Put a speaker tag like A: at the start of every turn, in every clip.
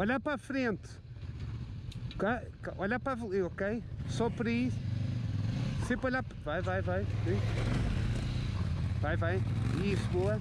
A: Olhar para a frente. Ok? Olhar para a ok? Só para aí. Sempre olhar. Vai, vai, vai. Vai, vai. Isso, boa.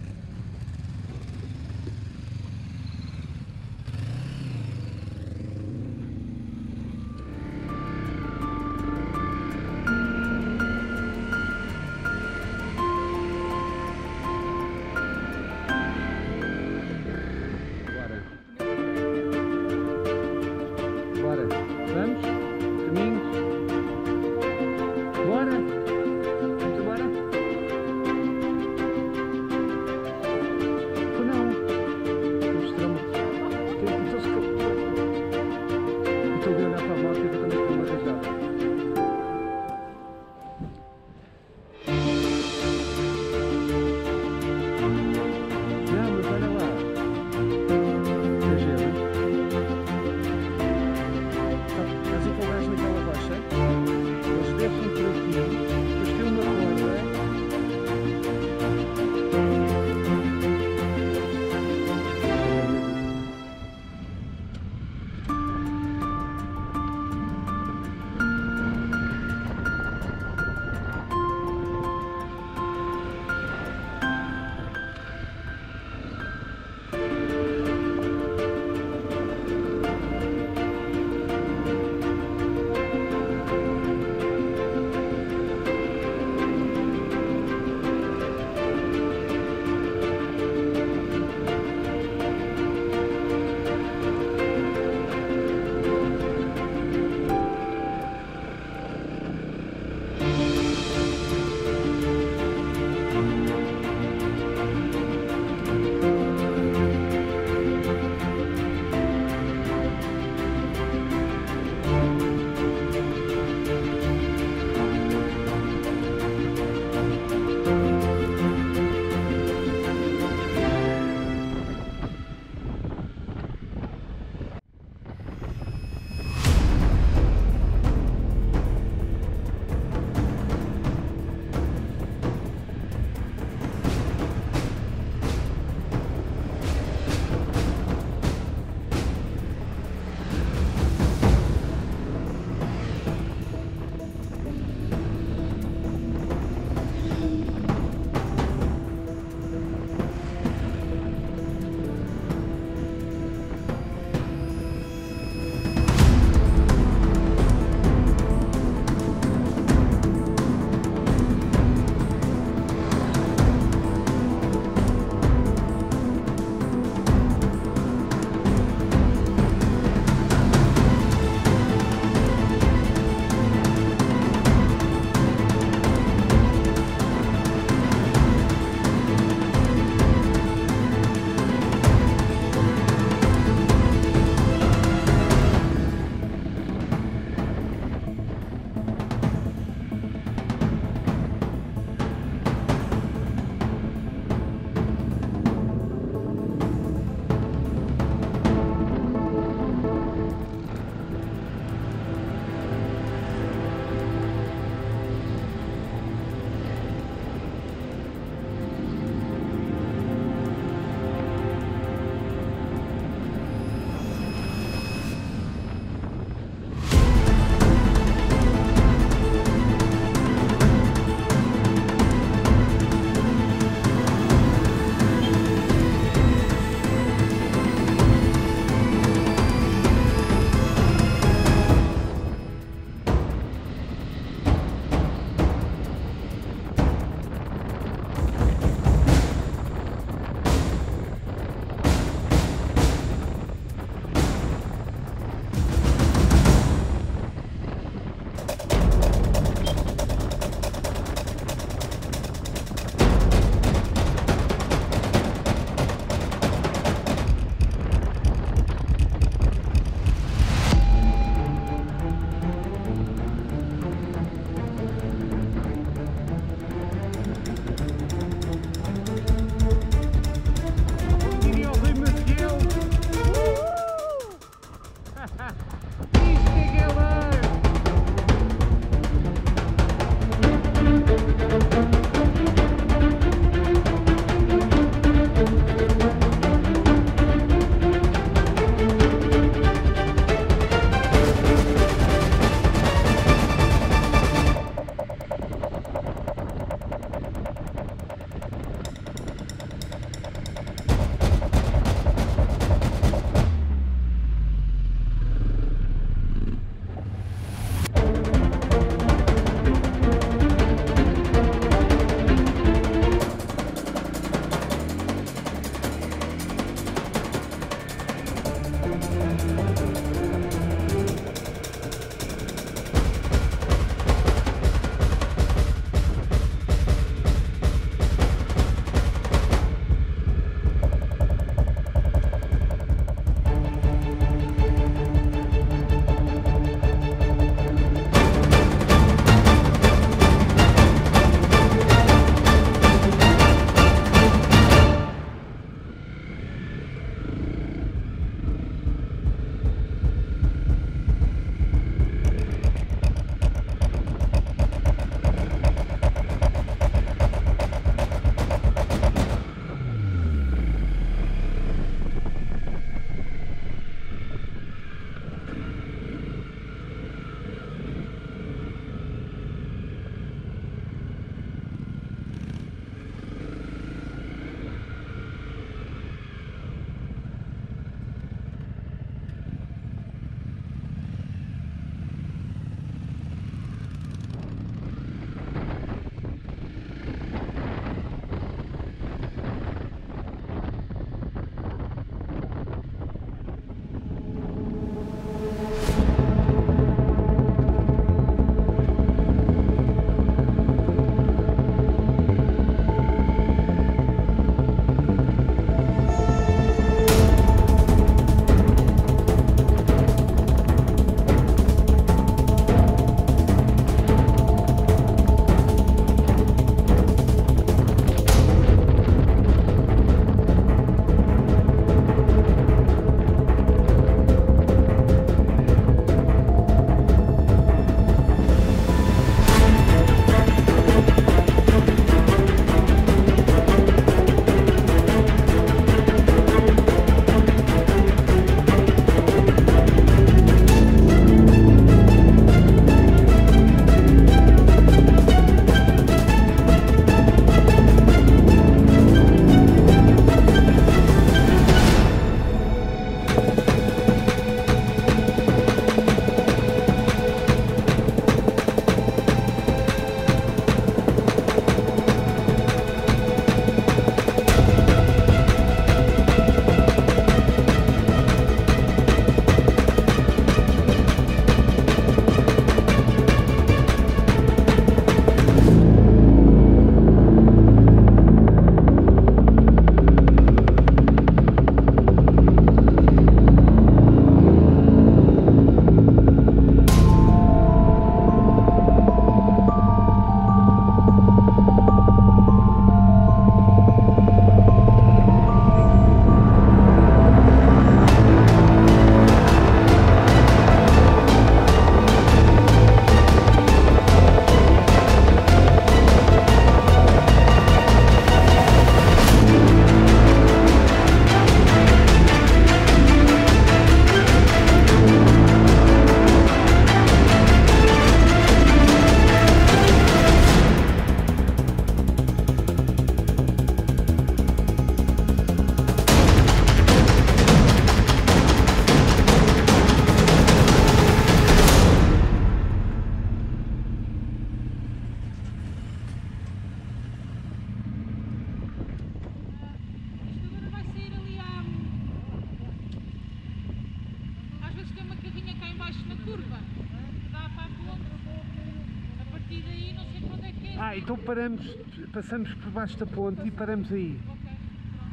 A: Ah, então paramos, passamos por baixo da ponte e paramos aí.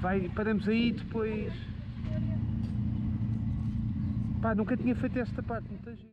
A: Vai, paramos aí e depois. Pá, nunca tinha feito esta parte, não jeito.